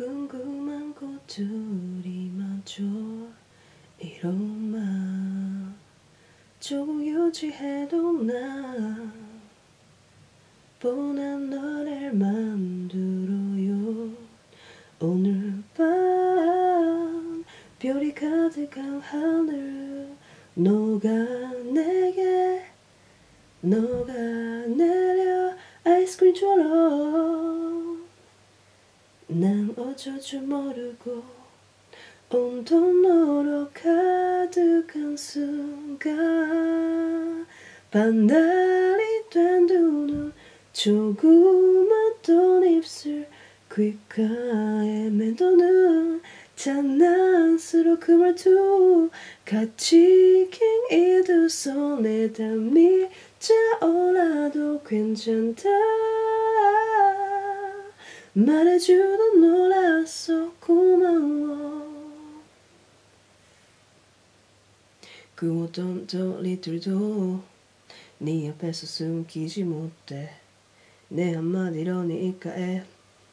궁금한 것들이 많죠. 이런만 조금 유지해도 나 뻔한 너를 만들어요. 오늘 밤 별이 가득한 하늘 너가 내게 너가 내려 아이스크림처럼 난 어쩔 줄 모르고 온통 너로 가득한 순간 반달이 된두눈 조그맣던 입술 귓가에 맴도는 장난스러운 그 말투. 같이 킹이 두 손에 담이 짜올라도 괜찮다 말해주도 놀랐어 고마워 그 어떤 소리들도 네 옆에서 숨기지 못해. 내 한마디로 네 입가에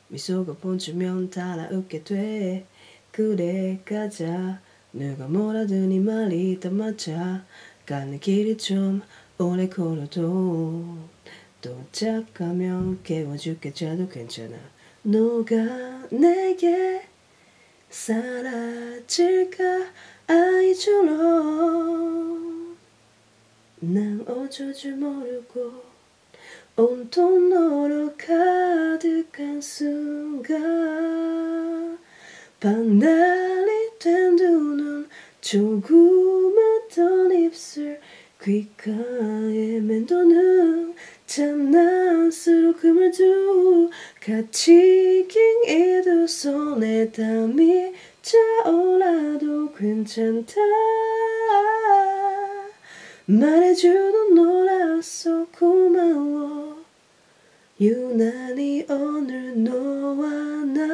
미소가 번지면 달아 웃게 돼. 그래 가자. 누가 뭐라든 이 말이 다 맞아. 가는 길이 좀 오래 걸어도 도착하면 깨워줄게. 자도 괜찮아 너가 내게 사라질까? 아이처럼 난 어쩔 줄 모르고 온통 너로 가득한 순간 반달이 된 두눈 조그맣던 입술 귓가에 맴도는 장난스러운 그 말도 같이 킹이두 손에 담이 차올라도 괜찮다. 말해줘도 놀았어 고마워. 유난히 오늘 너와 나.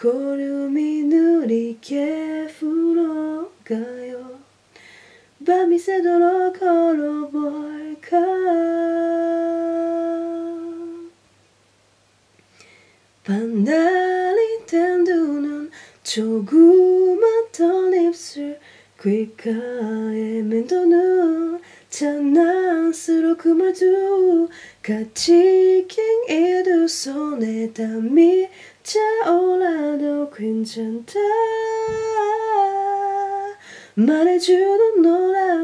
고름이 느리게 불어가요. 밤이 새도록 걸어 반달이 된 두 눈 조그맣던 입술 귓가에 맴도는 장난스러운 그 말도 같이 킹이두 손에 담이 차올라도 괜찮다. 놀았어 고마워